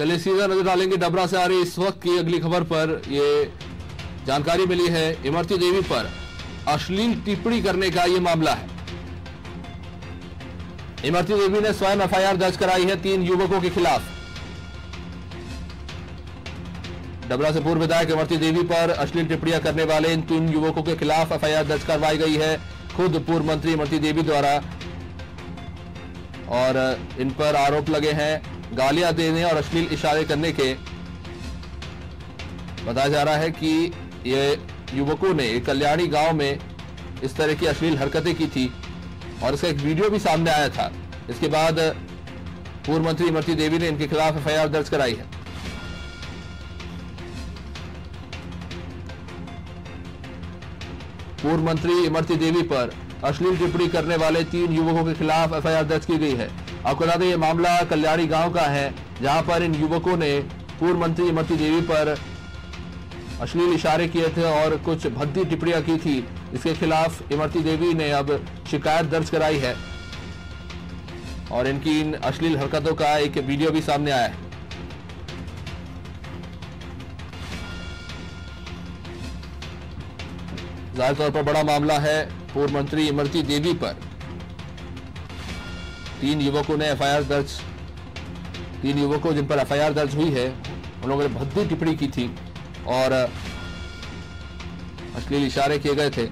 चलिए सीधा नज़र डालेंगे डबरा से आ रही इस वक्त की अगली खबर पर। ये जानकारी मिली है इमरती देवी पर। अश्लील टिप्पणी करने का ये मामला है। इमरती देवी ने स्वयं एफआईआर दर्ज कराई है तीन युवकों के खिलाफ। डबरा से पूर्व विधायक इमरती देवी पर अश्लील टिप्पणियाँ करने वाले इन तीन युवकों के खिलाफ एफआईआर दर्ज करवाई गई है। खुद पूर्व मंत्री इमरती देवी द्वारा। और इन पर आरोप लगे हैं। गालियाँ देने और अश्लील इशारे करने के बताया जा रहा है कि ये युवकों ने कल्याणी गाँव में इस तरह की अश्लील हरकतें की थी और इसका एक वीडियो भी सामने आया था। इसके बाद पूर्व मंत्री इमरती देवी ने इनके खिलाफ एफआईआर दर्ज कराई है। पूर्व मंत्री इमरती देवी पर अश्लील टिप्पणी करने वाले तीन युवकों के खिलाफ एफआईआर दर्ज की गई है। आपको बता दें ये मामला कल्याणी गाँव का है, जहाँ पर इन युवकों ने पूर्व मंत्री इमरती देवी पर अश्लील इशारे किए थे और कुछ भद्दी टिप्पणियाँ की थी। इसके खिलाफ इमरती देवी ने अब शिकायत दर्ज कराई है। और इनकी इन अश्लील हरकतों का एक वीडियो भी सामने आया है। ज़ाहिर तौर पर बड़ा मामला है पूर्व मंत्री इमरती देवी पर। तीन युवकों ने एफआईआर दर्ज। तीन युवकों जिन पर एफआईआर दर्ज हुई है, उन लोगों ने भद्दी टिप्पणी की थी और, अश्लील इशारे किए गए थे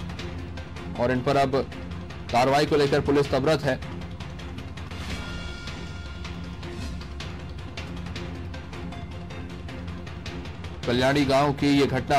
और इन पर अब कार्रवाई को लेकर पुलिस तबरत है। कल्याणी गाँव की ये घटना